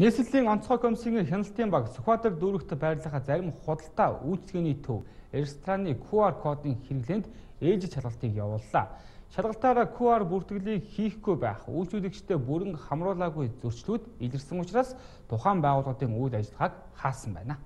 Нийслэлийн онцгой комиссийн хяналтын баг Сүхбаатар дүүрэгт байрлахаа зарим худалдаа үйлчлэгээний төв рестораны QR кодын хэрэглээнд ээлжид шалгалтыг явууллаа. Шалгалтаараа QR бүртгэлийг хийхгүй байх үйлчлүүлэгчтэй бүрэн хамруулаагүй зөрчлүүд илэрсэн учраас тухайн байгууллагын үйл ажиллагааг хаасан байна.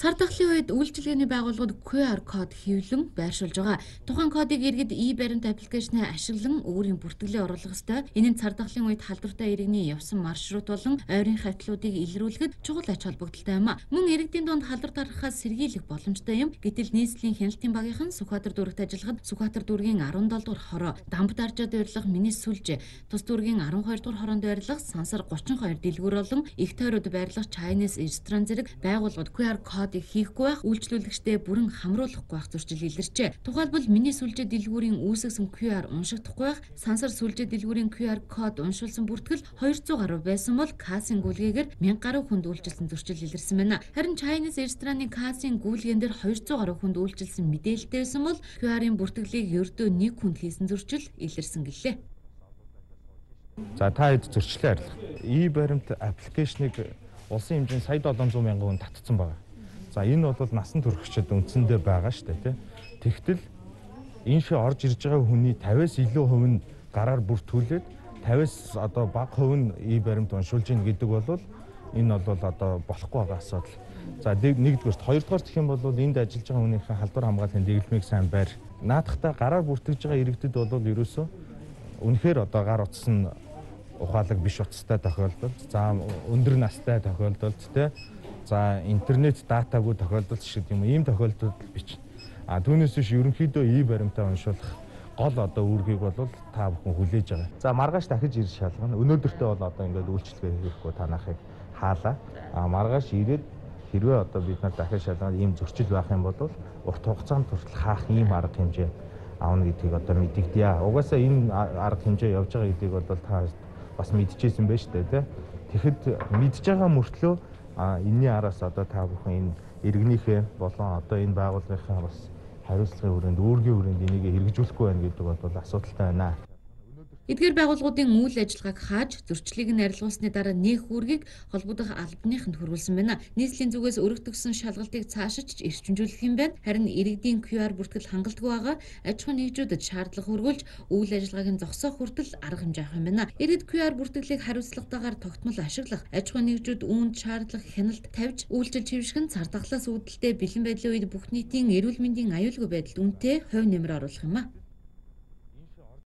Цар тахлын үед үйлчилгээний байгууллагууд QR код хэвлэн байршуулж байгаа. Тухайн кодыг иргэд e-баримт аппликейшнээ ашиглан өөрийн бүртгэлээ оруулах ёстой. Энэ нь цар тахлын үед халдвартай иргэний явсан маршрут болон ойрын хавтлуудыг илрүүлэхэд чухал ач холбогдолтой юм а. Мөн иргэдийн дунд халдвар тархахаас сэргийлэх боломжтой юм. Гэтэл нийслэлийн хяналтын багийнхан Сүхбаатар дүүрэгт ажиллахад Сүхбаатар дүүргийн 17 дугаар хороо, Дамбат аржаад байрлах Миний сүлж, Тус дүүргийн 12 дугаар хороонд байрлах Сансар 32 дэлгүүр болон Их тойроод байрлах Chinese ресторан зэрэг байгууллагууд QR код кодыг хийхгүй байх үйлчлүүлэгчдээ бүрэн хамруулахгүй байх зурчил илэрчээ. Тухайлбал миний сүлжээ дэлгүүрийн үүсгэсэн QR уншигдахгүй байх, сансар сүлжээ дэлгүүрийн QR код уншуулсан бүртгэл 200 гаруй байсан бол кассийн гүйлгээгээр 1000 гаруй хүнд үйлчилсэн зурчил илэрсэн байна. Харин Chinese рестораны кассийн гүйлгээн дээр 200 гаруй хүнд үйлчилсэн мэдээлэлтэй байсан бол QR-ийн бүртгэлийг ердөө 1 хүнд хийсэн зурчил илэрсэн гэлээ. За та хэд зөрчлөө арилга. E-баримт аппликейшнийг улсын хэмжээнд сая 700 мянган хүн татцсан байна. За энэ бол насан туршид үндсэндээ байгаа шүү дээ тий. Тэгтэл энэ шиг орж ирж байгаа хүний 50-аас илүү хувь нь гараар бүртгүүлээд 50-аас одоо бага хувь нь и баримт уншуулж ийн гэдэг бол энэ бол одоо болохгүй байгаа асуудал. За нэгдүгээрт хоёрдугаар гэх юм бол энд ажиллаж байгаа хүнийхээ халдвар хамгааллын дэглэмийг сайн байр. Наадахтаа гараар бүртгэж байгаа иргэдэд бол ерөөсөө үнэхээр одоо гар утас нь ухаалаг биш утастай тохиолдолд за өндөр настай тохиолдолд те За интернет датагүй тохиолдол шиг юм ийм тохиолдолд бич. А түүнээс биш ерөнхийдөө и баримтаа уншуулах гол одоо үүргийг бол та бүхэн хүлээж байгаа. За маргааш дахиж ирж шалгана. Өнөөдөртөө бол одоо ингээд үйлчлэгээ хийхгүй танахыг хаалаа. А маргааш ирээд хэрвээ одоо бид нар дахиж шалгаад ийм зөрчил байх юм бол урт хугацаанд туршил хаах ийм арга хэмжээ авна гэдгийг одоо мэдэгдэе. Угаасаа энэ арга хэмжээ явж байгаа гэдгийг бол та бас мэдчихсэн байж тээ. Тэгэхэд мэдж байгаа мөртлөө А энэний араас одоо та бүхэн энэ иргэнийхээ болон одоо энэ байгууллагынхаа бас хариуцлагын хүрээнд үүргийн хүрээнд энийг хэрэгжүүлэхгүй байна гэдэг бол асуудалтай байна. Эдгээр байгууллагуудын үйл ажиллагааг хааж зөрчлийг нь арилгуулсны дараа нээх үүргийг холбогдох албаныханд хөрвүүлсэн байна. Нийслэлийн зүгээс өргөдөгсөн шалгалтыг цаашиж эрчимжүүлэх юм байна. Харин иргэдийн QR бүртгэл хангалтгүй байгаа аж ахуйн нэгжүүдэд шаардлага хөрвүүлж үйл ажиллагааг нь зогсоох хүртэл арга хэмжээ авах юм байна. Иргэд QR бүртгэлийг хариуцлагатайгаар тогтмол ашиглах аж ахуйн нэгжүүд үүнд шаардлага хяналт тавьж үйлчил чившгэн цар тахлаас үүдэлтэй бэлэн байдлын үед бүх нийтийн эрүүл мэндийн аюулгүй байдалд үнэтэй хувь нэмэр оруулах юм а.